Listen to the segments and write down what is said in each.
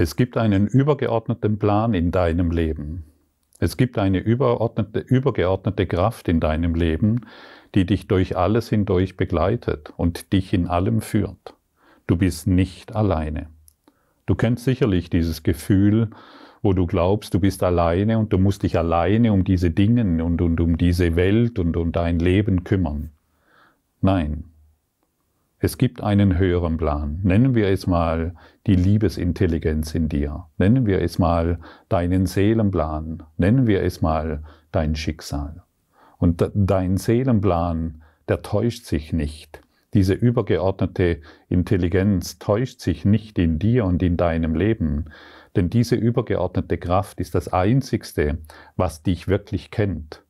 Es gibt einen übergeordneten Plan in deinem Leben. Es gibt eine übergeordnete, Kraft in deinem Leben, die dich durch alles hindurch begleitet und dich in allem führt. Du bist nicht alleine. Du kennst sicherlich dieses Gefühl, wo du glaubst, du bist alleine und du musst dich alleine um diese Dinge und, und um diese Welt und um dein Leben kümmern. Nein, es gibt einen höheren Plan. Nennen wir es mal die Liebesintelligenz in dir. Nennen wir es mal deinen Seelenplan. Nennen wir es mal dein Schicksal. Und dein Seelenplan, der täuscht sich nicht. Diese übergeordnete Intelligenz täuscht sich nicht in dir und in deinem Leben. Denn diese übergeordnete Kraft ist das Einzigste, was dich wirklich kennt.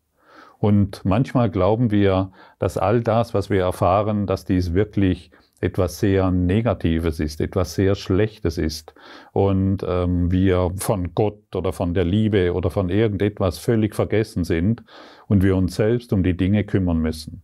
Und manchmal glauben wir, dass all das, was wir erfahren, dass dies wirklich etwas sehr Negatives ist, etwas sehr Schlechtes ist und ähm, wir von Gott oder von der Liebe oder von irgendetwas völlig vergessen sind und wir uns selbst um die Dinge kümmern müssen.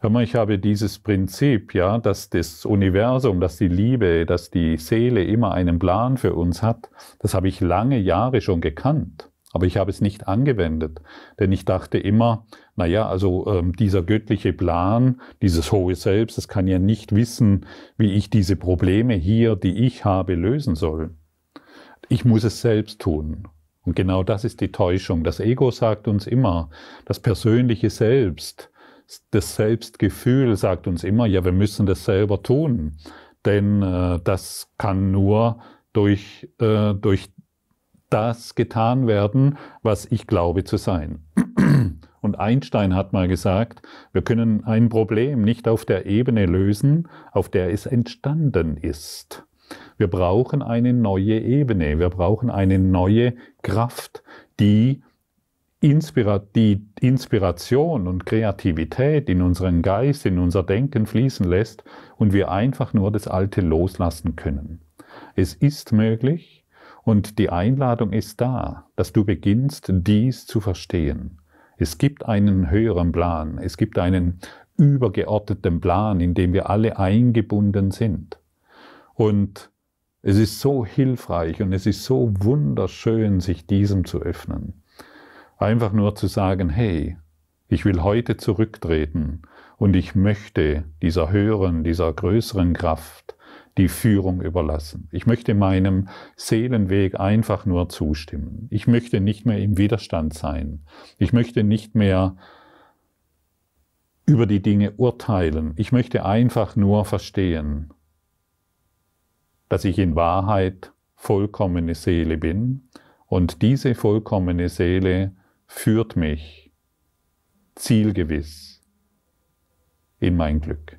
Hör mal, ich habe dieses Prinzip, ja, dass das Universum, dass die Liebe, dass die Seele immer einen Plan für uns hat, das habe ich lange Jahre schon gekannt. Aber ich habe es nicht angewendet, denn ich dachte immer, naja, also ähm, dieser göttliche Plan, dieses hohe Selbst, das kann ja nicht wissen, wie ich diese Probleme hier, die ich habe, lösen soll. Ich muss es selbst tun. Und genau das ist die Täuschung. Das Ego sagt uns immer, das persönliche Selbst, das Selbstgefühl sagt uns immer, ja, wir müssen das selber tun. Denn äh, das kann nur durch, äh, durch das getan werden, was ich glaube zu sein. Und Einstein hat mal gesagt, wir können ein Problem nicht auf der Ebene lösen, auf der es entstanden ist. Wir brauchen eine neue Ebene, wir brauchen eine neue Kraft, die, Inspira die Inspiration und Kreativität in unseren Geist, in unser Denken fließen lässt und wir einfach nur das Alte loslassen können. Es ist möglich, und die Einladung ist da, dass du beginnst, dies zu verstehen. Es gibt einen höheren Plan, es gibt einen übergeordneten Plan, in dem wir alle eingebunden sind. Und es ist so hilfreich und es ist so wunderschön, sich diesem zu öffnen. Einfach nur zu sagen, hey, ich will heute zurücktreten und ich möchte dieser höheren, dieser größeren Kraft die Führung überlassen. Ich möchte meinem Seelenweg einfach nur zustimmen. Ich möchte nicht mehr im Widerstand sein. Ich möchte nicht mehr über die Dinge urteilen. Ich möchte einfach nur verstehen, dass ich in Wahrheit vollkommene Seele bin und diese vollkommene Seele führt mich zielgewiss in mein Glück.